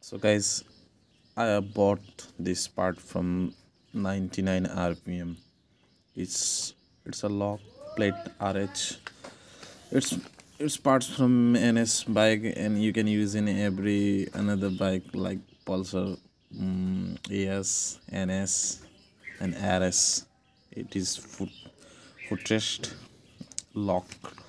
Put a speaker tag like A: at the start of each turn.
A: so guys i bought this part from 99 rpm it's it's a lock plate rh it's it's parts from ns bike and you can use in every another bike like pulsar mm, um, as ns and rs it is foot footrest lock.